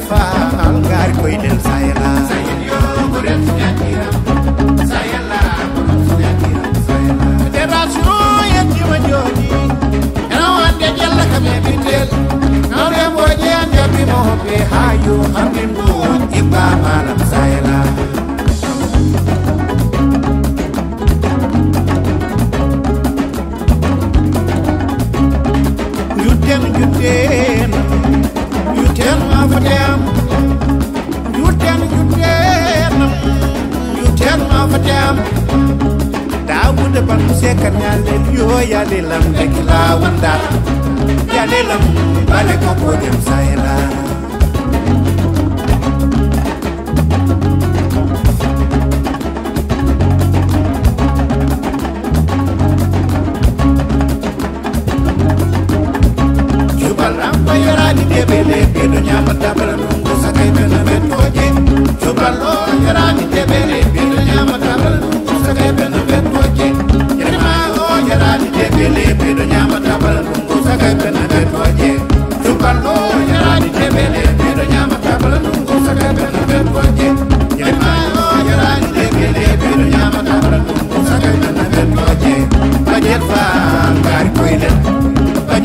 Faal jam dawuda bandu sekar ñalel yo yadelam dekila wanda yadelam bale ko ko dem say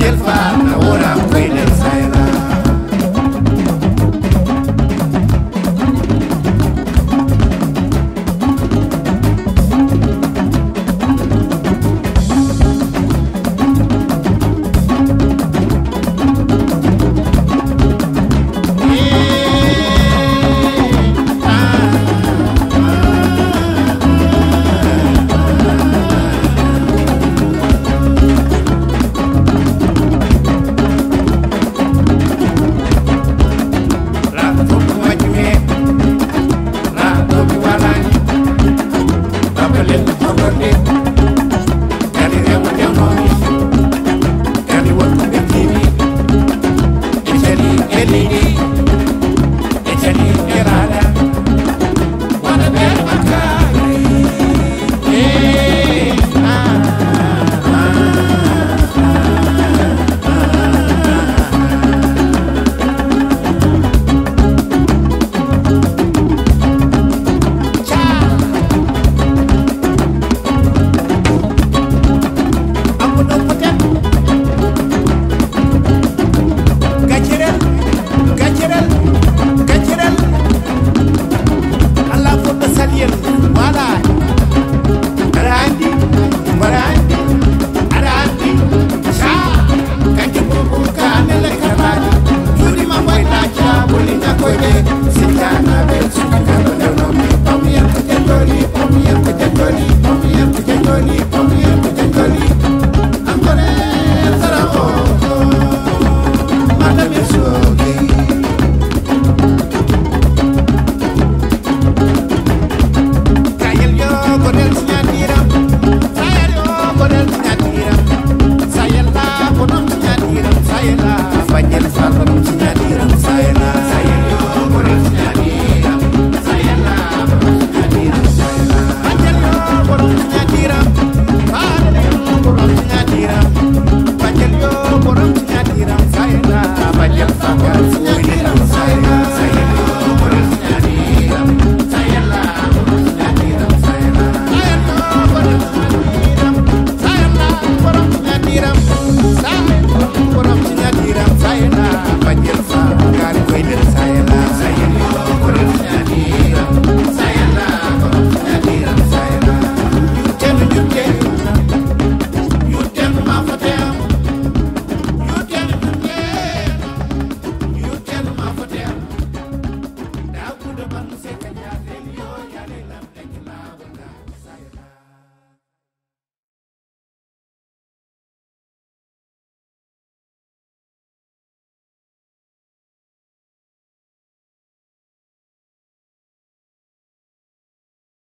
del faro. kwenye